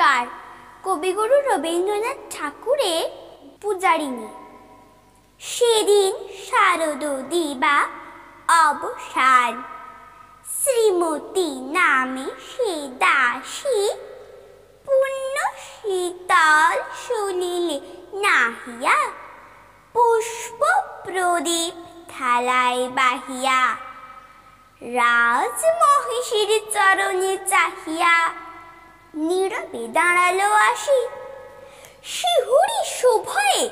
নমস্কার। কবিগুরু রবীন্দ্রনাথ ঠাকুরের পূজারিণী। সেদিন শারদ দিবা অবসান। শ্রীমতী নামে সে দাসী। পুণ্য শীতল সলিলে নাহিয়া। পুষ্প প্রদীপ থালায় বাহিয়া। রাজ মহিষীর চরণে চাহিয়া। নীরবে দাঁড়াল আসি। শিহুরি শুভয়ে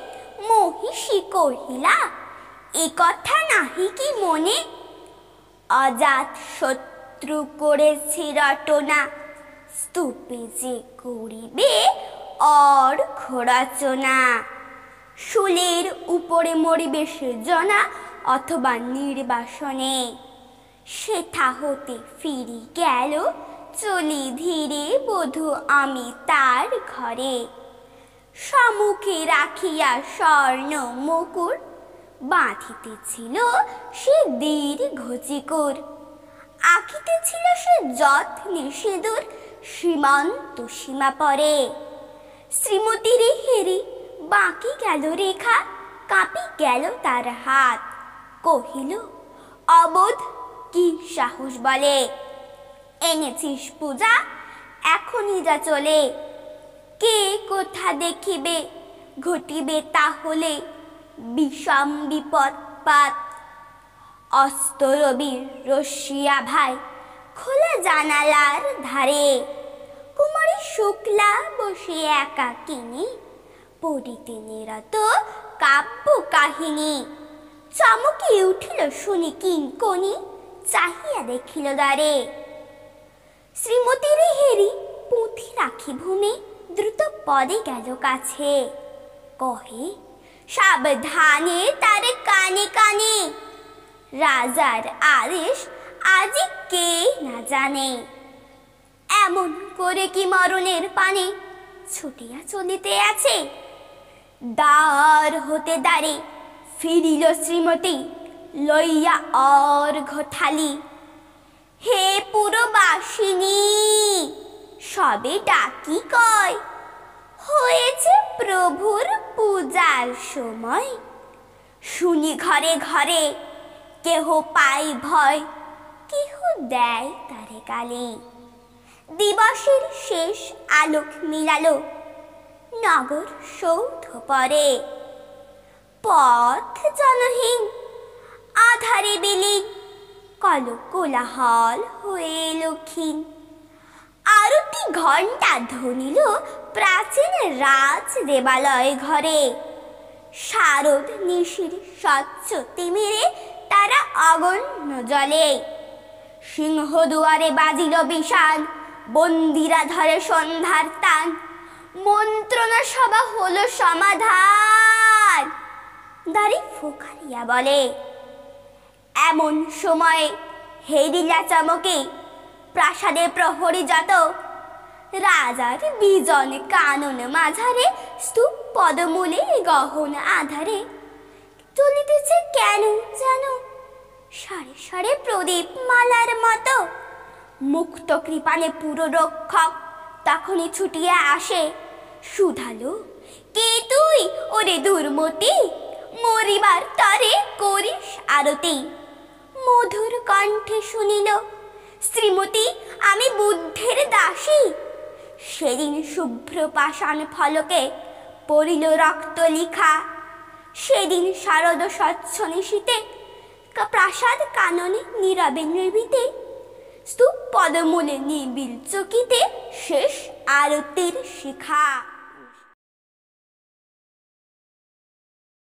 মহিষী কহিলা, এ কথা নাহি কি মনে? অজাত শত্রু করেছে রটনা। স্তূপে যে করিবে অর্ঘ রচনা শুলের উপরে মরিবে সৃজনা অথবা নির্বাসনে। সেথা হতে ফিরি গেল চলি ধীরে বধু আমি তার ঘরে। সম্মুখে রাখিয়া স্বর্ণ মুকুর বাঁধিতেছিল সে দীর্ঘ চিকুর আঁকিতেছিল সে যত্নে সিঁদুর সীমান্ত সীমা পরে। শ্রীমতীর হেরি, বাকি গেল রেখা, কাঁপি গেল তার হাত। কহিল, অবোধ, কি সাহস বলে? এনেছিস পূজা? এখনই যা চলে। কে কোথা দেখিবে? ঘটিবে তাহলে বিষম বিপদপাত অস্ত রবির রশিয়া ভাই, খোলা জানালার ধারে। কুমারী শুক্লা বসে একা কিনি, পড়িতে নিরত কাব্য কাহিনী। চমকি উঠিল শুনি কিঙ্কনি, চাহিয়া দেখিল দ্বারে। শ্রীমতীর হেরি পুঁথি রাখি ভূমি দ্রুত পদে গেল কাছে। কহে, সাবধানে তার কানে কানে। রাজার আদেশ আজি কে না জানে। এমন করে কি মরণের পানে ছুটিয়া চলিতে আছে? দ্বার হতে দাঁড়ে ফিরিল শ্রীমতী, লইয়া অর্ঘ থালি হে পুরবাসিনী, সবে ডাকি কয়। হয়েছে প্রভুর পূজার সময়। শুনি ঘরে ঘরে, কেহ পাই ভয়, কেহ দেয় তারে গালি দিবসের শেষ আলোক মিলালো, নগর সৌধ পরে। পথ জনহীন আধারে বিলীন কল কোলাহল হয়ে লক্ষীন আরতি ঘণ্টা ধ্বনিল প্রাচীন রাজ দেবালয় ঘরে। শারদ, নিশির স্বচ্ছ তিমিরে তারা অগণ্য জলে। সিংহ দুয়ারে বাজিল বিষাণ বন্দিরা ধরে সন্ধ্যার তান। মন্ত্রণা সভা হলো সমাধান। দাড়ি ফুকারিয়া বলে এমন সময়ে হেরিলা চমকে প্রাসাদে প্রহরী যত রাজার বিজন কানন মাঝারে স্তূপ পদমূলে গহন আধারে চলিতেছে কেন যেন? সারে সারে প্রদীপ মালার মতো। মুক্ত কৃপানে পুরো রক্ষক তখনই ছুটিয়া আসে। শুধালো কে তুই? ওরে দুর্মতি, মরিবার তরে করিস আরতি। মধুর কণ্ঠে শুনিল, শ্রীমতী, আমি বুদ্ধের দাসী। সেদিন শুভ্র পাষাণ ফলকে পড়িল রক্ত লিখা। সেদিন শারদ স্বচ্ছ নিশীতে প্রাসাদ কাননে নীরবে নির্ভীতে স্তূপ পদমূলে নিবিল চকিতে শেষ আরতির শিখা।